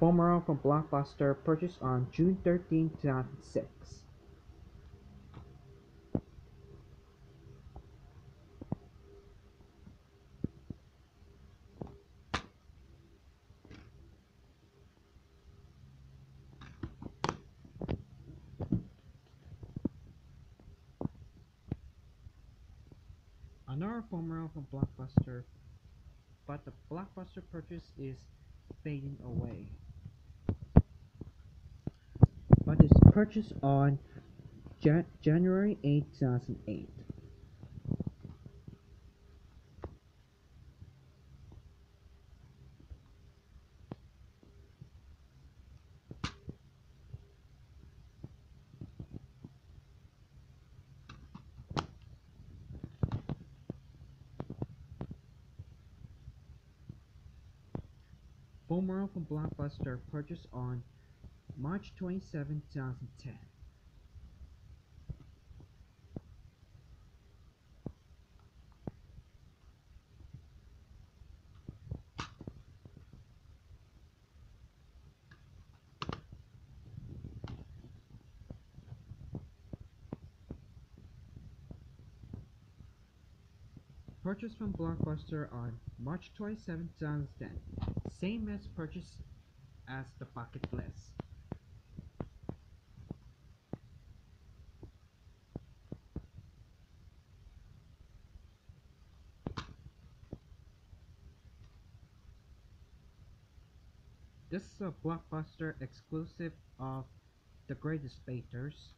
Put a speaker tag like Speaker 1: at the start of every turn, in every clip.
Speaker 1: Boomerang from Blockbuster purchased on June 13, 2006. Another Boomerang from Blockbuster, but the Blockbuster purchase is fading away. But it's purchased on Jan January 8, 2008. Boomerang from Blockbuster purchased on March 27, 2010. Purchased from Blockbuster on March 27, 2010. Same as purchase as the bucket list. This is a Blockbuster exclusive of The Great Debaters.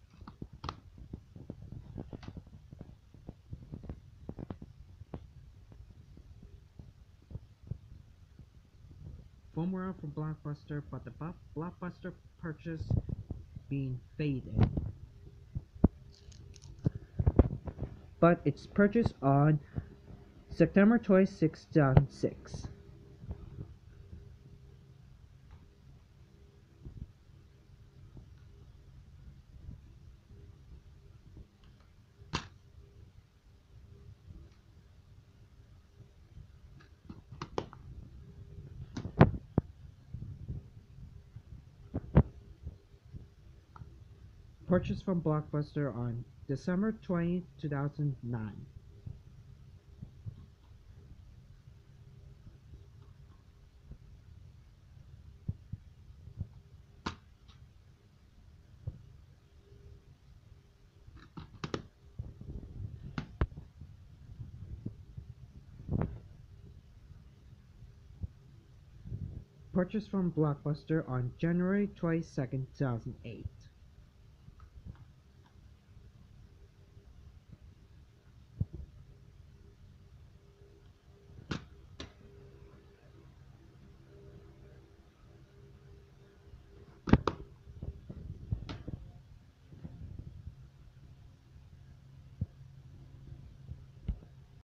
Speaker 1: Boomerang from Blockbuster, but the bu- Blockbuster purchase being faded. But it's purchased on September 26, 2006. Purchased from Blockbuster on December 20, 2009. Purchased from Blockbuster on January 22, 2008.